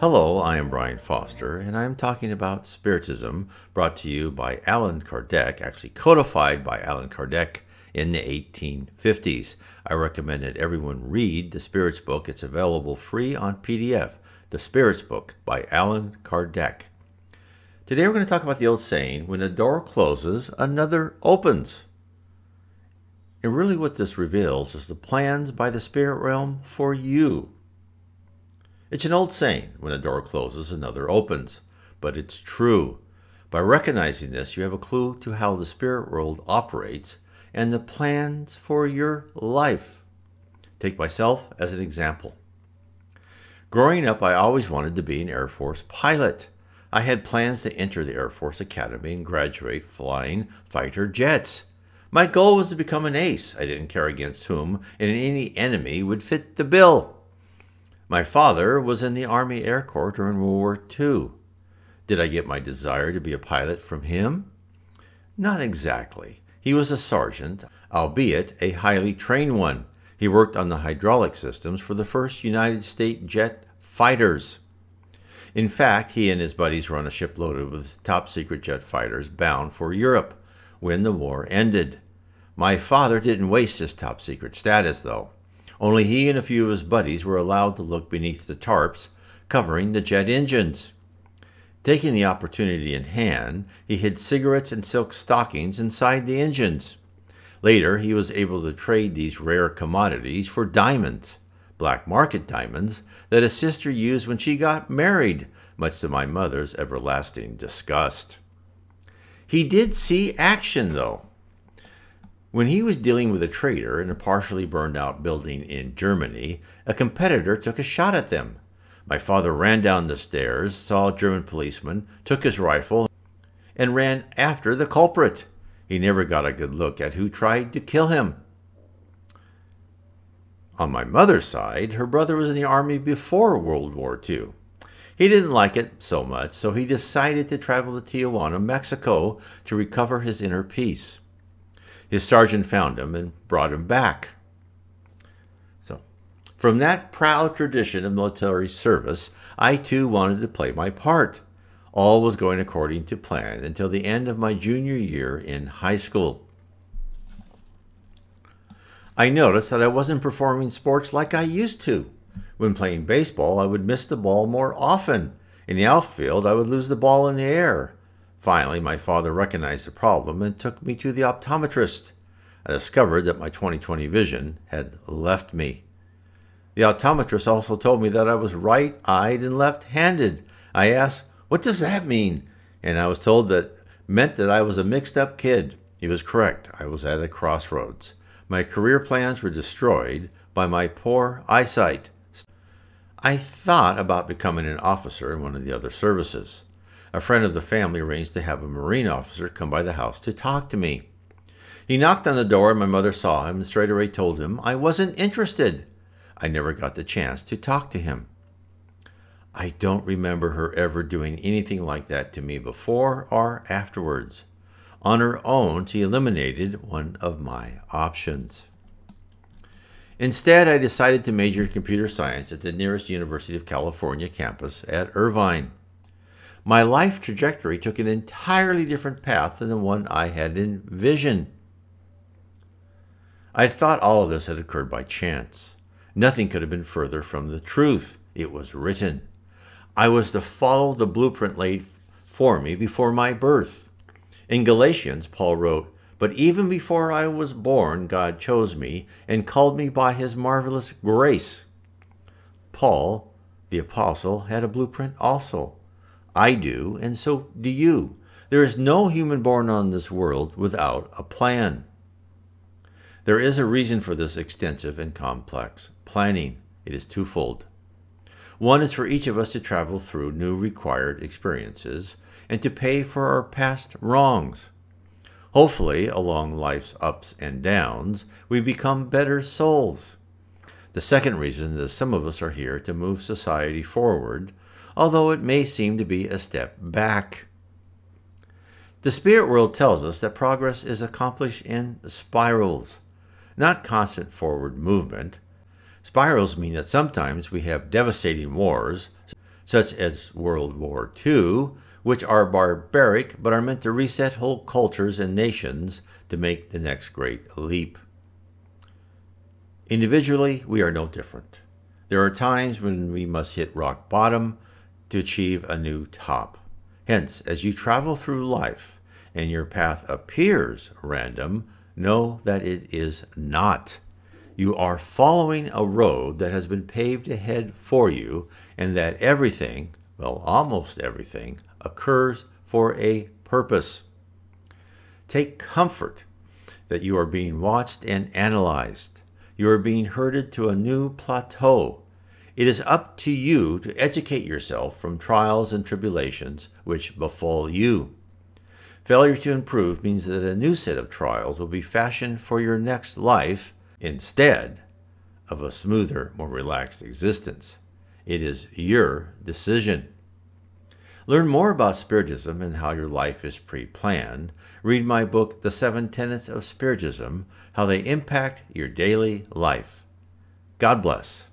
Hello, I am Brian Foster, and I am talking about Spiritism, brought to you by Allan Kardec, actually codified by Allan Kardec in the 1850s. I recommend that everyone read the Spirits book. It's available free on PDF. The Spirits book by Allan Kardec. Today we're going to talk about the old saying when a door closes, another opens. And really, what this reveals is the plans by the spirit realm for you. It's an old saying when a door closes, another opens, but it's true. By recognizing this, you have a clue to how the spirit world operates and the plans for your life. Take myself as an example. Growing up, I always wanted to be an Air Force pilot. I had plans to enter the Air Force Academy and graduate flying fighter jets. My goal was to become an ace. I didn't care against whom, and any enemy would fit the bill. My father was in the Army Air Corps during World War II. Did I get my desire to be a pilot from him? Not exactly. He was a sergeant, albeit a highly trained one. He worked on the hydraulic systems for the first United States jet fighters. In fact, he and his buddies were on a ship loaded with top secret jet fighters bound for Europe when the war ended. My father didn't waste his top secret status, though. Only he and a few of his buddies were allowed to look beneath the tarps covering the jet engines. Taking the opportunity in hand, he hid cigarettes and silk stockings inside the engines. Later, he was able to trade these rare commodities for diamonds, black market diamonds, that his sister used when she got married, much to my mother's everlasting disgust. He did see action, though. When he was dealing with a trader in a partially burned out building in Germany, a competitor took a shot at them. My father ran down the stairs, saw a German policeman, took his rifle, and ran after the culprit. He never got a good look at who tried to kill him. On my mother's side, her brother was in the army before World War II. He didn't like it so much, so he decided to travel to Tijuana, Mexico, to recover his inner peace. His sergeant found him and brought him back. So, from that proud tradition of military service, I too wanted to play my part. All was going according to plan until the end of my junior year in high school. I noticed that I wasn't performing sports like I used to. When playing baseball, I would miss the ball more often. In the outfield, I would lose the ball in the air. Finally, my father recognized the problem and took me to the optometrist. I discovered that my 20/20 vision had left me. The optometrist also told me that I was right eyed and left handed. I asked, What does that mean? And I was told that meant that I was a mixed up kid. He was correct. I was at a crossroads. My career plans were destroyed by my poor eyesight. I thought about becoming an officer in one of the other services. A friend of the family arranged to have a Marine officer come by the house to talk to me. He knocked on the door, and my mother saw him and straight away told him I wasn't interested. I never got the chance to talk to him. I don't remember her ever doing anything like that to me before or afterwards. On her own, she eliminated one of my options. Instead, I decided to major in computer science at the nearest University of California campus at Irvine. My life trajectory took an entirely different path than the one I had envisioned. I thought all of this had occurred by chance. Nothing could have been further from the truth. It was written. I was to follow the blueprint laid for me before my birth. In Galatians, Paul wrote, but even before I was born, God chose me and called me by his marvelous grace. Paul, the apostle, had a blueprint also. I do, and so do you. There is no human born on this world without a plan. There is a reason for this extensive and complex planning. It is twofold. One is for each of us to travel through new required experiences and to pay for our past wrongs. Hopefully, along life's ups and downs, we become better souls. The second reason is some of us are here to move society forward, although it may seem to be a step back. The spirit world tells us that progress is accomplished in spirals, not constant forward movement. Spirals mean that sometimes we have devastating wars, such as World War II, which are barbaric but are meant to reset whole cultures and nations to make the next great leap. Individually, we are no different. There are times when we must hit rock bottom to achieve a new top. Hence, as you travel through life and your path appears random, know that it is not. You are following a road that has been paved ahead for you, and that everything, well, almost everything, occurs for a purpose. Take comfort that you are being watched and analyzed. You are being herded to a new plateau. It is up to you to educate yourself from trials and tribulations which befall you. Failure to improve means that a new set of trials will be fashioned for your next life instead of a smoother, more relaxed existence. It is your decision. Learn more about Spiritism and how your life is pre planned. Read my book, The Seven Tenets of Spiritism How They Impact Your Daily Life. God bless.